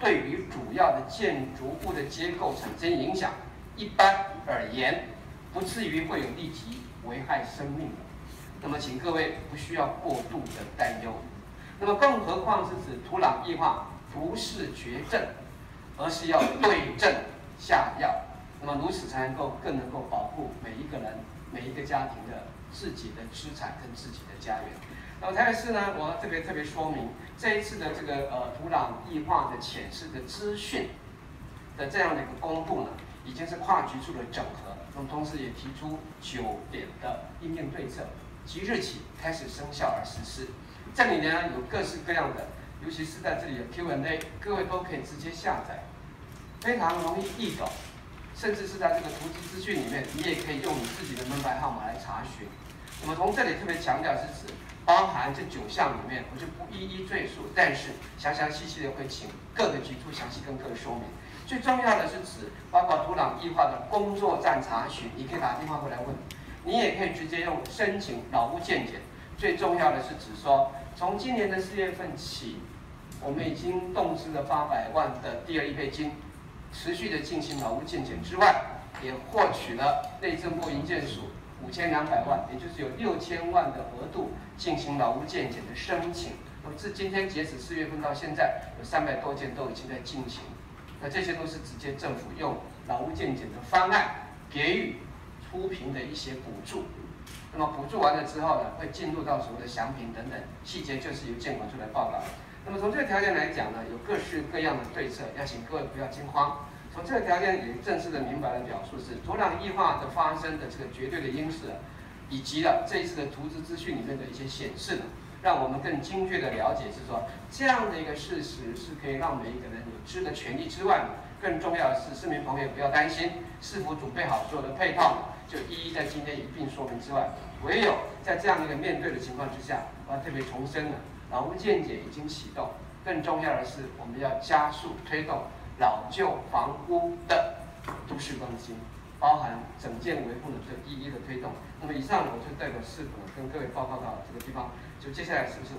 对于主要的建筑物的结构产生影响，一般而言，不至于会有立即危害生命的。那么，请各位不需要过度的担忧。那么，更何况是指土壤异化不是绝症，而是要对症下药。那么，如此才能够更能够保护每一个人、每一个家庭的自己的资产跟自己的家园。那么，台北市呢，我特别特别说明。这一次的这个呃土壤异化的浅示的资讯的这样的一个公布呢，已经是跨局处的整合，那么同时也提出九点的应用对策，即日起开始生效而实施。这里呢有各式各样的，尤其是在这里的 Q&A，各位都可以直接下载，非常容易易懂，甚至是在这个图资资讯里面，你也可以用你自己的门牌号码来查询。那么从这里特别强调是指。包含这九项里面，我就不一一赘述，但是详详细细的会请各个局处详细跟各位说明。最重要的是指包括土壤异化的工作站查询，你可以打电话过来问，你也可以直接用申请老屋建检。最重要的是指说，从今年的四月份起，我们已经动资了八百万的第二一倍金，持续的进行老屋建检之外，也获取了内政部营建署。五千两百万，也就是有六千万的额度进行劳务建检的申请。那么自今天截止四月份到现在，有三百多件都已经在进行。那这些都是直接政府用劳务建检的方案给予出评的一些补助。那么补助完了之后呢，会进入到所谓的详评等等细节，就是由监管处来报告。那么从这个条件来讲呢，有各式各样的对策，要请各位不要惊慌。从这个条件也正式的明白的表述是土壤异化的发生的这个绝对的因素，以及了这一次的图纸资讯里面的一些显示呢，让我们更精确的了解是说这样的一个事实是可以让每一个人有知的权利之外，更重要的是市民朋友不要担心是否准备好所有的配套，就一一在今天一并说明之外，唯有在这样一个面对的情况之下，我要特别重申了，劳务见解已经启动，更重要的是我们要加速推动。老旧房屋的都市更新，包含整建维护的这一一的推动。那么以上我就代表市府跟各位报告到这个地方，就接下来是不是我